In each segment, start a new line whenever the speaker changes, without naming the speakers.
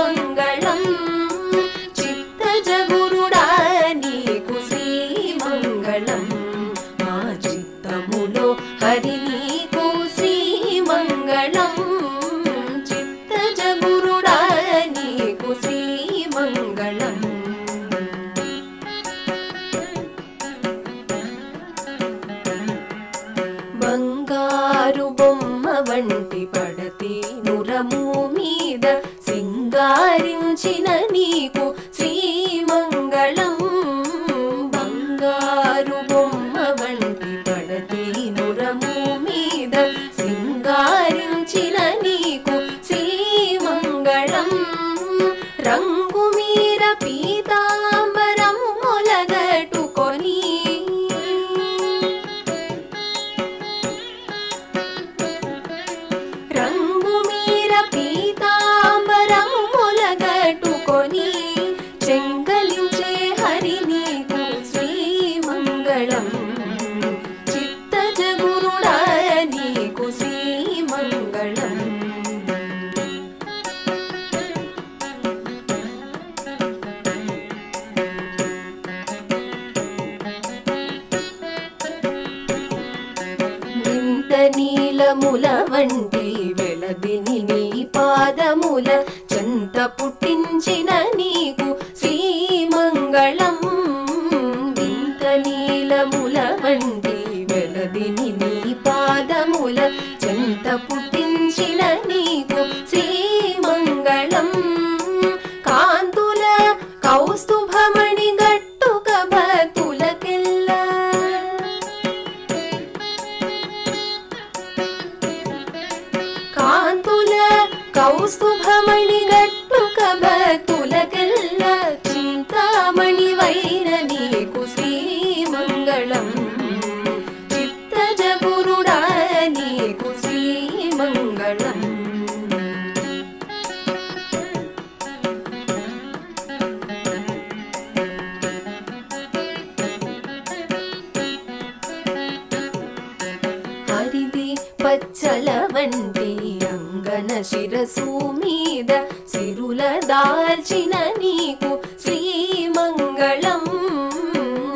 மங்களம். గారించిన నీకు నీలముల వంటి వెలదిని నీ పాదముల చెంత పుట్టించిన కౌస్తుభమణి గట్టుక భక్తులకెల్ల చింతామణి వైన నీకు శ్రీమంగళం. చిత్తజ గురుడా నీకు శ్రీమంగళం. హరిది పచ్చల వంటి అంగన శిరసు మీద సిరుల దాల్చిన నీకు శ్రీమంగళం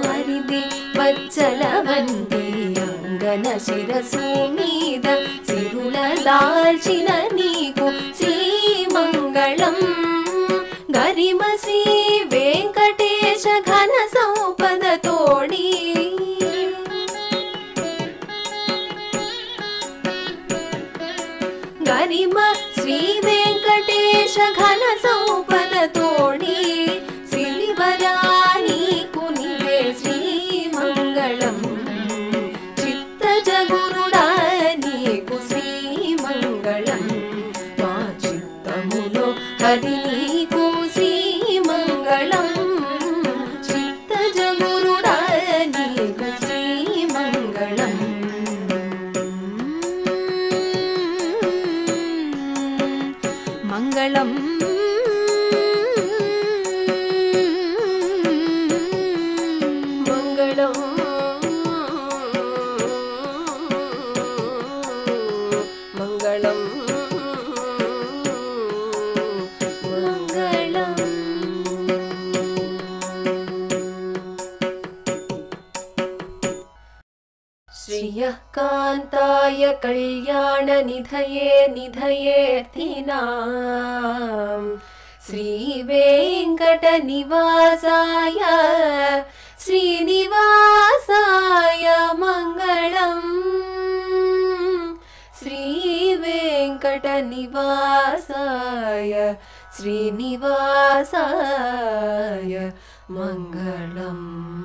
హరిది పచ్చల వంటి అంగన శిరసు మీద సిరుల దాల్చిన నీకు శ్రీమంగళం करिम श्रीवेङ्कटेशघनसौपदतोणी पदतो कुनिवे श्रीमङ्गलम् चित्तजगुरुरानि कुश्री मङ्गलम् चित्त गुरु परिनी श्रियः कान्ताय कल्याणनिधये निधयेऽर्थिनाम् श्रीवेङ्कटनिवासाय श्रीनिवासाय मङ्गलम्। श्रीवेङ्कटनिवासाय श्रीनिवासाय मङ्गलम्